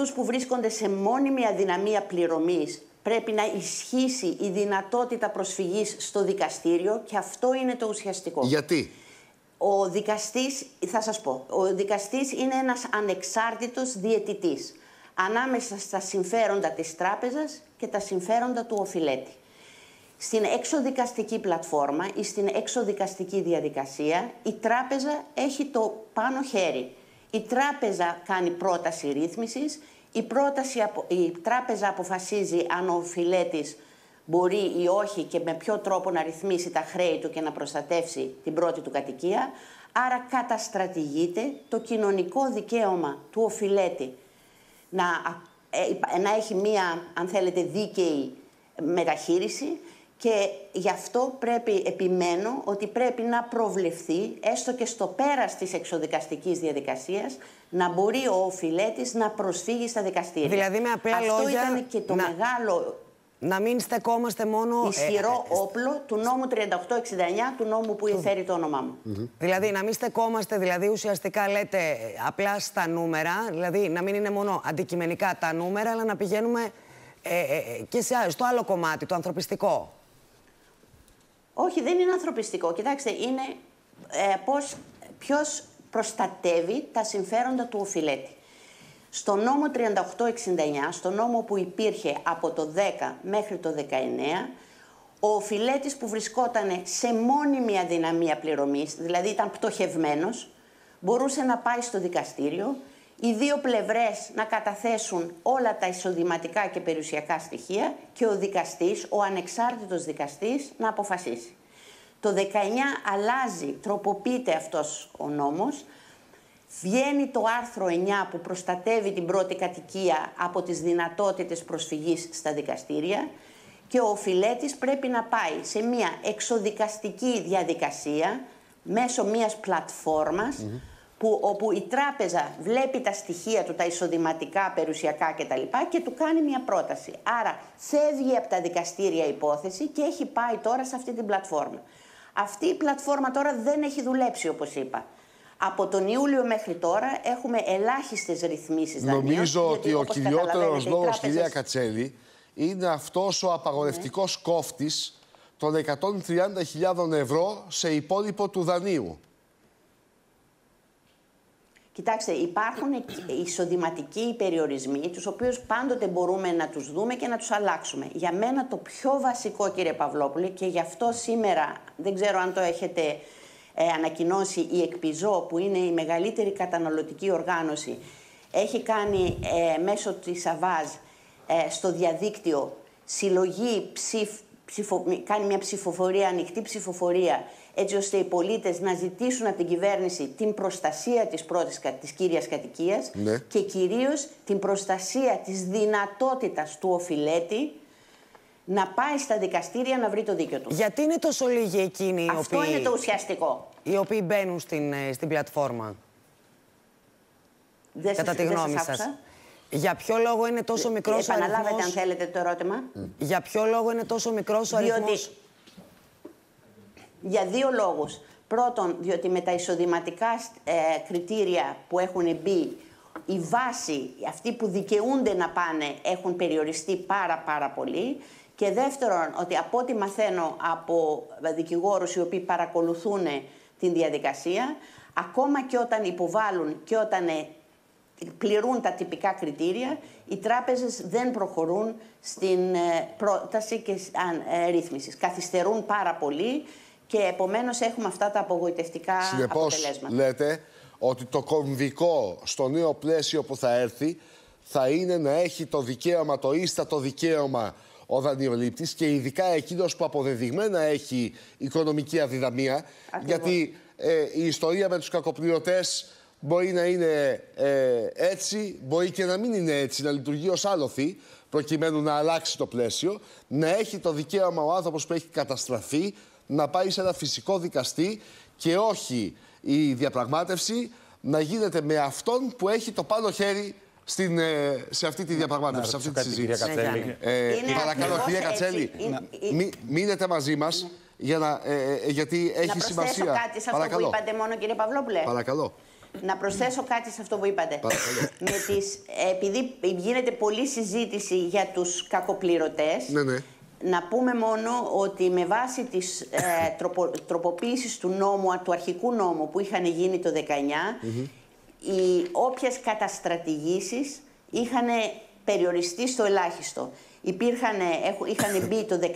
αυτούς που βρίσκονται σε μόνιμη αδυναμία πληρωμής πρέπει να ισχύσει η δυνατότητα προσφυγής στο δικαστήριο και αυτό είναι το ουσιαστικό. Γιατί; Ο δικαστής, θα σας πω, ο δικαστής είναι ένας ανεξάρτητος διαιτητής ανάμεσα στα συμφέροντα της τράπεζας και τα συμφέροντα του οφειλέτη. Στην εξοδικαστική πλατφόρμα ή στην εξοδικαστική διαδικασία η τράπεζα έχει το πάνω χέρι. Η τράπεζα κάνει πρόταση ρύθμισης, η, πρόταση, η τράπεζα αποφασίζει αν ο οφειλέτης μπορεί ή όχι και με ποιο τρόπο να ρυθμίσει τα χρέη του και να προστατεύσει την πρώτη του κατοικία. Άρα καταστρατηγείται το κοινωνικό δικαίωμα του οφειλέτη να, ε, να έχει μία, αν θέλετε, δίκαιη μεταχείριση και γι' αυτό πρέπει, επιμένω, ότι πρέπει να προβλεφθεί, έστω και στο πέρας της εξοδικαστικής διαδικασίας, να μπορεί ο οφειλέτης να προσφύγει στα δικαστήρια. Δηλαδή, με απλά Αυτό λόγια, ήταν και το να... μεγάλο να μην στεκόμαστε μόνο... Ισχυρό ε, ε, όπλο του νόμου 3869, του νόμου που υφέρει το όνομά μου. Δηλαδή, να μην στεκόμαστε, δηλαδή, ουσιαστικά λέτε απλά στα νούμερα, δηλαδή να μην είναι μόνο αντικειμενικά τα νούμερα, αλλά να πηγαίνουμε ε, ε, και σε, στο άλλο κομμάτι, το ανθρωπιστικό. Όχι, δεν είναι ανθρωπιστικό. Κοιτάξτε, είναι ε, πώς, ποιος προστατεύει τα συμφέροντα του οφειλέτη. Στο νόμο 3869, στο νόμο που υπήρχε από το 10 μέχρι το 19, ο οφειλέτης που βρισκόταν σε μόνιμη αδυναμία πληρωμής, δηλαδή ήταν πτωχευμένος, μπορούσε να πάει στο δικαστήριο, οι δύο πλευρές να καταθέσουν όλα τα εισοδηματικά και περιουσιακά στοιχεία και ο δικαστής, ο ανεξάρτητος δικαστής, να αποφασίσει. Το 19 αλλάζει, τροποποιείται αυτός ο νόμος, Βγαίνει το άρθρο 9 που προστατεύει την πρώτη κατοικία από τις δυνατότητες προσφυγής στα δικαστήρια και ο οφειλέτης πρέπει να πάει σε μια εξοδικαστική διαδικασία μέσω μιας πλατφόρμας που, όπου η τράπεζα βλέπει τα στοιχεία του, τα εισοδηματικά, περιουσιακά κτλ. και του κάνει μια πρόταση. Άρα φεύγει από τα δικαστήρια υπόθεση και έχει πάει τώρα σε αυτή την πλατφόρμα. Αυτή η πλατφόρμα τώρα δεν έχει δουλέψει όπως είπα. Από τον Ιούλιο μέχρι τώρα έχουμε ελάχιστες ρυθμίσεις δανείων. Νομίζω ότι ο κυριότερος λόγος, κυρία Κατσέλη, είναι αυτός ο απαγορευτικός ναι. κόφτης των 130.000 ευρώ σε υπόλοιπο του δανείου. Κοιτάξτε, υπάρχουν εισοδηματικοί περιορισμοί, τους οποίους πάντοτε μπορούμε να τους δούμε και να τους αλλάξουμε. Για μένα το πιο βασικό, κύριε Παυλόπουλη, και γι' αυτό σήμερα, δεν ξέρω αν το έχετε ε, ανακοινώσει η ΕΚΠΙΖΟ, που είναι η μεγαλύτερη καταναλωτική οργάνωση, έχει κάνει ε, μέσω της ΑΒΑΖ ε, στο διαδίκτυο συλλογή ψηφ, κάνει μια ψηφοφορία, ανοιχτή ψηφοφορία, έτσι ώστε οι πολίτες να ζητήσουν από την κυβέρνηση την προστασία της πρώτης, της κύριας κατοικίας ναι. και κυρίως την προστασία της δυνατότητας του οφειλέτη να πάει στα δικαστήρια να βρει το δίκιο του. Γιατί είναι τόσο λίγοι εκείνοι οι Αυτό οποίοι... είναι το ουσιαστικό. Οι οποίοι μπαίνουν στην, ε, στην πλατφόρμα; Δεν Κατά τη γνώμη σας. Για ποιο λόγο είναι τόσο μικρός ο αριθμό. Επαναλάβετε αν θέλετε το ερώτημα. Για ποιο λόγο είναι τόσο μικρός ο αριθμό. Για δύο λόγους. Πρώτον, διότι με τα εισοδηματικά ε, κριτήρια που έχουν μπει, η βάση, αυτοί που δικαιούνται να πάνε, έχουν περιοριστεί πάρα πάρα πολύ. Και δεύτερον, ότι από ό,τι μαθαίνω από δικηγόρους οι οποίοι παρακολουθούν την διαδικασία, ακόμα και όταν υποβάλλουν και όταν ε, πληρούν τα τυπικά κριτήρια, οι τράπεζες δεν προχωρούν στην ε, πρόταση και ε, ρύθμισης. Καθυστερούν πάρα πολύ και επομένως έχουμε αυτά τα απογοητευτικά Συνεπώς, αποτελέσματα. λέτε ότι το κομβικό στο νέο πλαίσιο που θα έρθει θα είναι να έχει το δικαίωμα, το ίστατο δικαίωμα ο δανειολήπτης και ειδικά εκείνος που αποδεδειγμένα έχει οικονομική αδυναμία. Γιατί ε, η ιστορία με τους κακοπληρωτές μπορεί να είναι ε, έτσι, μπορεί και να μην είναι έτσι, να λειτουργεί ως άλοθη, προκειμένου να αλλάξει το πλαίσιο, να έχει το δικαίωμα ο άνθρωπος που έχει καταστραφεί να πάει σε ένα φυσικό δικαστή και όχι η διαπραγμάτευση να γίνεται με αυτόν που έχει το πάνω χέρι στην, ε, σε αυτή τη διαπραγμάτευση, σε αυτή τη συζήτηση. Ε, παρακαλώ, κυρία Κατσέλη, μείνετε μαζί μας. Για να, ε, γιατί έχει σημασία. Να προσθέσω κάτι σε αυτό που είπατε μόνο, κύριε Παυλόπουλε. Παρακαλώ. να προσθέσω κάτι σε αυτό που είπατε. Με τις, επειδή γίνεται πολλή συζήτηση για τους κακοπληρωτές, Ναι, ναι. Να πούμε μόνο ότι με βάση της ε, τροπο, τροποποίησης του νόμου, του αρχικού νόμου που είχαν γίνει το 19, οι όποιες καταστρατηγήσεις είχαν περιοριστεί στο ελάχιστο. Υπήρχαν, έχ- είχαν μπει το 19,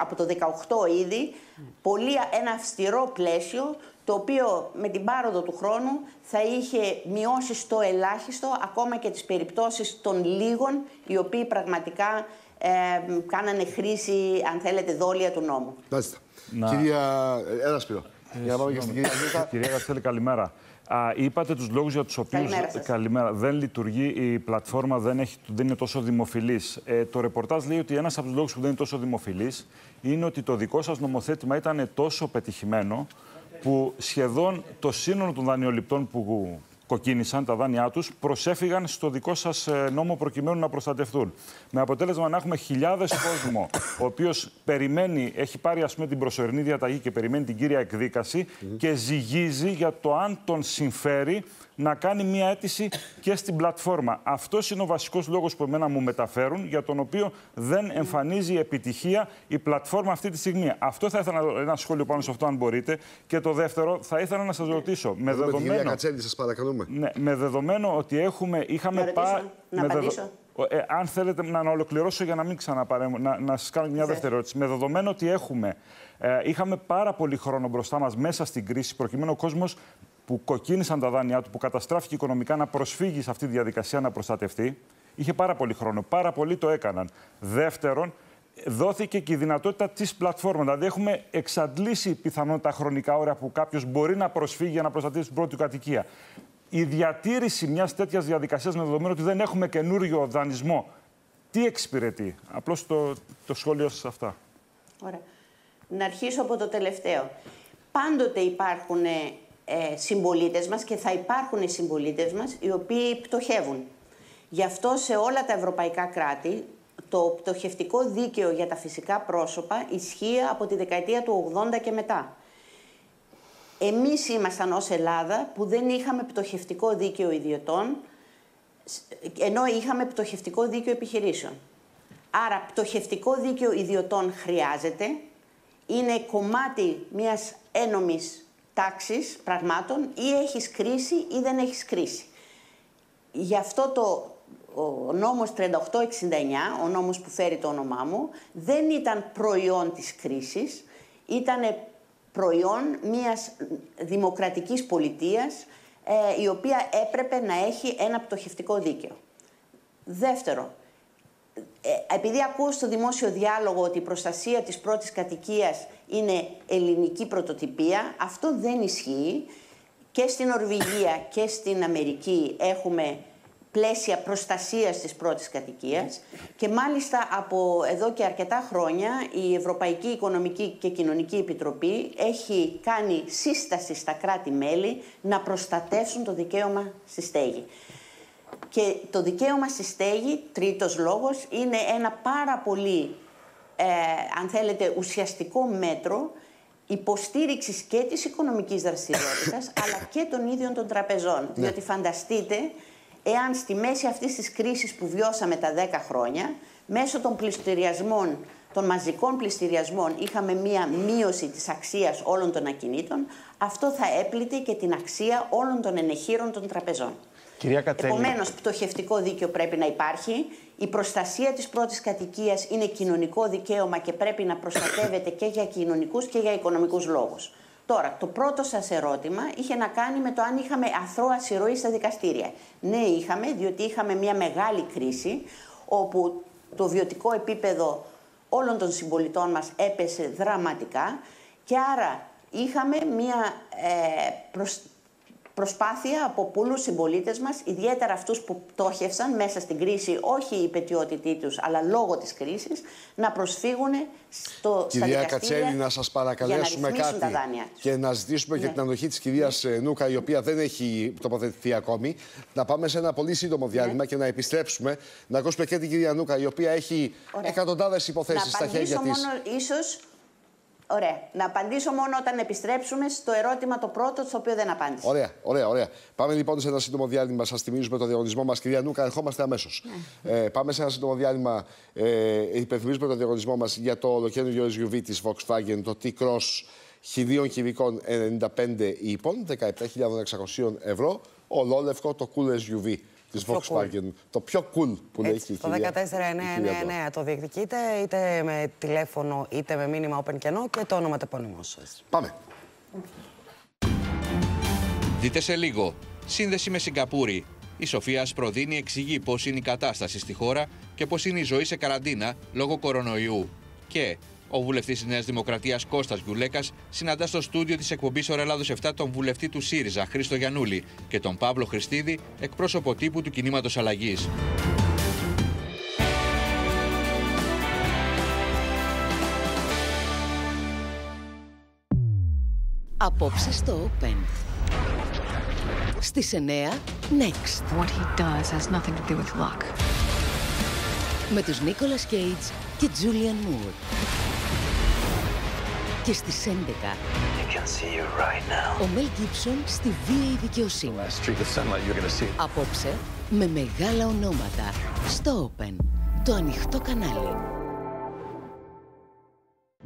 από το 18 ήδη πολύ, ένα αυστηρό πλαίσιο το οποίο με την πάροδο του χρόνου θα είχε μειώσει στο ελάχιστο ακόμα και τις περιπτώσεις των λίγων οι οποίοι πραγματικά ε, κάνανε χρήση, αν θέλετε, δόλια του νόμου. Μάλιστα. Να- Κυρία. Έλα, Σπύρο. Για να πάμε και στην κυρία Νίκα. Κυρία Γατσέλη, καλημέρα. Α, είπατε τους λόγους για τους οποίους Καλημέρα σας. καλημέρα, δεν λειτουργεί η πλατφόρμα, δεν, έχει, δεν είναι τόσο δημοφιλής. Ε, το ρεπορτάζ λέει ότι ένας από τους λόγους που δεν είναι τόσο δημοφιλής είναι ότι το δικό σας νομοθέτημα ήταν τόσο πετυχημένο που σχεδόν το σύνολο των δανειοληπτών που κοκκίνησαν τα δάνειά τους προσέφηγαν στο δικό σας ε, νόμο προκειμένου να προστατευτούν. Με αποτέλεσμα να έχουμε χιλιάδες κόσμο ο οποίος περιμένει, έχει πάρει ας πούμε την προσωρινή διαταγή και περιμένει την κύρια εκδίκαση και ζυγίζει για το αν τον συμφέρει να κάνει μια αίτηση και στην πλατφόρμα. Αυτός είναι ο βασικός λόγος που εμένα μου μεταφέρουν, για τον οποίο δεν εμφανίζει επιτυχία η πλατφόρμα αυτή τη στιγμή. Αυτό θα ήθελα ένα σχόλιο πάνω σε αυτό, αν μπορείτε. Και το δεύτερο, θα ήθελα να σας ρωτήσω, με Έχουμε την κυρία δεδομένο, Κατσέλη, σας παρακαλούμε. ναι, με δεδομένο ότι έχουμε, είχαμε Να ρωτήσω, πά- να με απαντήσω. Ε, αν θέλετε να, να ολοκληρώσω για να μην ξαναπαρέμω, να, να σας κάνω μια Βεβαίως. δεύτερη ερώτηση. Με δεδομένο ότι έχουμε, ε, είχαμε πάρα πολύ χρόνο μπροστά μας μέσα στην κρίση, προκειμένου ο κόσμος που κοκκίνησαν τα δάνειά του, που καταστράφηκε οικονομικά, να προσφύγει σε αυτή τη διαδικασία να προστατευτεί. Είχε πάρα πολύ χρόνο. Πάρα πολλοί το έκαναν. Δεύτερον, δόθηκε και η δυνατότητα της πλατφόρμας. Δηλαδή, έχουμε εξαντλήσει πιθανόν τα χρονικά όρια που κάποιος μπορεί να προσφύγει για να προστατεύσει την πρώτη του κατοικία. Η διατήρηση μιας τέτοιας διαδικασίας με δεδομένο ότι δεν έχουμε καινούριο δανεισμό, τι εξυπηρετεί; Απλώς το, το σχόλιο σας αυτά. Ωραία. Να αρχίσω από το τελευταίο. Πάντοτε υπάρχουν ε, συμπολίτες μας και θα υπάρχουν οι συμπολίτες μας οι οποίοι πτωχεύουν. Γι' αυτό σε όλα τα ευρωπαϊκά κράτη το πτωχευτικό δίκαιο για τα φυσικά πρόσωπα ισχύει από τη δεκαετία του 80 και μετά. Εμείς ήμασταν ως Ελλάδα που δεν είχαμε πτωχευτικό δίκαιο ιδιωτών, ενώ είχαμε πτωχευτικό δίκαιο επιχειρήσεων. Άρα πτωχευτικό δίκαιο ιδιωτών χρειάζεται, είναι κομμάτι μιας ένομης τάξης πραγμάτων ή έχεις κρίση ή δεν έχεις κρίση. Γι' αυτό το ο νόμος 3869, ο νόμος που φέρει το όνομά μου, δεν ήταν προϊόν της κρίσης, ήταν προϊόν μιας δημοκρατικής πολιτείας ε, η οποία έπρεπε να έχει ένα πτωχευτικό δίκαιο. Δεύτερο, ε, επειδή ακούω στο δημόσιο διάλογο ότι η προστασία της πρώτης κατοικίας είναι ελληνική πρωτοτυπία, αυτό δεν ισχύει. Και στην Ορβηγία και στην Αμερική έχουμε πλαίσια προστασίας της πρώτης κατοικίας και μάλιστα από εδώ και αρκετά χρόνια η Ευρωπαϊκή Οικονομική και Κοινωνική Επιτροπή έχει κάνει σύσταση στα κράτη-μέλη να προστατεύσουν το δικαίωμα στη στέγη. Και το δικαίωμα στη στέγη, τρίτος λόγος, είναι ένα πάρα πολύ, ε, αν θέλετε, ουσιαστικό μέτρο υποστήριξης και της οικονομικής δραστηριότητας, αλλά και των ίδιων των τραπεζών. Διότι φανταστείτε, εάν στη μέση αυτής της κρίσης που βιώσαμε τα 10 χρόνια, μέσω των πληστηριασμών, των μαζικών πληστηριασμών, είχαμε μία μείωση της αξίας όλων των ακινήτων, αυτό θα έπλητε και την αξία όλων των ενεχείρων των τραπεζών. Κυρία Κατσέλη. Επομένως, πτωχευτικό δίκαιο πρέπει να υπάρχει. Η προστασία της πρώτης κατοικίας είναι κοινωνικό δικαίωμα και πρέπει να προστατεύεται και για κοινωνικούς και για οικονομικούς λόγους. Τώρα, το πρώτο σας ερώτημα είχε να κάνει με το αν είχαμε αθρώα συρροή στα δικαστήρια. Ναι, είχαμε, διότι είχαμε μια μεγάλη κρίση όπου το βιωτικό επίπεδο όλων των συμπολιτών μας έπεσε δραματικά και άρα είχαμε μια ε, προσ- προσπάθεια από πολλούς συμπολίτες μας, ιδιαίτερα αυτούς που πτώχευσαν μέσα στην κρίση, όχι η πετιότητή τους, αλλά λόγω της κρίσης, να προσφύγουν στο, στα Κυρία δικαστήρια Κατσέλη, να σας παρακαλέσουμε για να ρυθμίσουν κάτι τα δάνεια τους. και να ζητήσουμε και Ναι. την ανοχή της κυρίας ε, Νούκα, η οποία δεν έχει τοποθετηθεί ακόμη, να πάμε σε ένα πολύ σύντομο διάλειμμα Ναι. και να επιστρέψουμε, να ακούσουμε και την κυρία Νούκα, η οποία έχει Ωραία. εκατοντάδες Να υποθέσεις στα χέρια απαντήσω της. μόνο ίσως Ωραία. Να απαντήσω μόνο όταν επιστρέψουμε στο ερώτημα το πρώτο, στο οποίο δεν απάντησα. Ωραία, ωραία, ωραία. Πάμε λοιπόν σε ένα σύντομο διάλειμμα. Σας θυμίζουμε το διαγωνισμό μας, κυρία Νούκα. Ερχόμαστε αμέσως. Ναι. Ε, πάμε σε ένα σύντομο διάλειμμα. Ε, υπενθυμίζουμε το διαγωνισμό μας για το ολοκένουργιο SUV της Volkswagen, το T-Cross χιλίων κυβικών 95 ύπων, 17.600 ευρώ. Ολόλευκο το cool SUV της Volkswagen. Το πιο cool που λέει και η Το 14999 το διεκδικείτε είτε με τηλέφωνο είτε με μήνυμα open κενό και το όνομα τεπώνυμό σας. Πάμε. Δείτε σε λίγο. Σύνδεση με Σιγκαπούρη. Η Σοφία Ασπροδίνη εξηγεί πώς είναι η κατάσταση στη χώρα και πώς είναι η ζωή σε καραντίνα λόγω κορονοϊού. Και ο βουλευτής της Νέας Δημοκρατίας Κώστας Γιουλέκας συναντά στο στούντιο της εκπομπής Ωρα Ελλάδος 7 τον βουλευτή του ΣΥΡΙΖΑ Χρήστο Γιανούλη και τον Παύλο Χριστίδη, εκπρόσωπο τύπου του κινήματος Αλλαγής. Απόψε στο Open. Στις 9, Next. What he does has nothing to do with luck. Με τους Νίκολας Κέιτς και Τζούλιαν Μουρ. Και στις 11, You can see you right now. ο Μέλ Γκίψον στη βίαιη δικαιοσύνη. Streak of sunlight, you're gonna see. Απόψε, με μεγάλα ονόματα. Στο Open, το ανοιχτό κανάλι.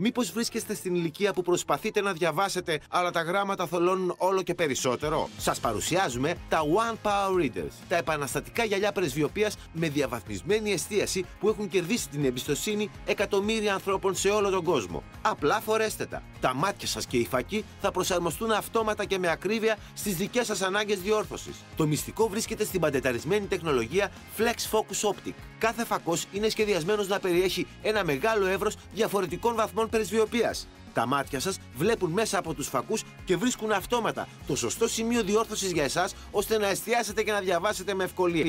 Μήπως βρίσκεστε στην ηλικία που προσπαθείτε να διαβάσετε, αλλά τα γράμματα θολώνουν όλο και περισσότερο. Σας παρουσιάζουμε τα One Power Readers, τα επαναστατικά γυαλιά πρεσβειοποίας με διαβαθμισμένη εστίαση που έχουν κερδίσει την εμπιστοσύνη εκατομμύρια ανθρώπων σε όλο τον κόσμο. Απλά φορέστε τα. Τα μάτια σας και οι φακοί θα προσαρμοστούν αυτόματα και με ακρίβεια στις δικές σας ανάγκες διόρθωσης. Το μυστικό βρίσκεται στην παντεταρισμένη τεχνολογία Flex Focus Optic. Κάθε φακός είναι σχεδιασμένος να περιέχει ένα μεγάλο εύρος διαφορετικών βαθμών πρεσβειοποίας. Τα μάτια σας βλέπουν μέσα από τους φακούς και βρίσκουν αυτόματα το σωστό σημείο διόρθωσης για εσάς ώστε να εστιάσετε και να διαβάσετε με ευκολία.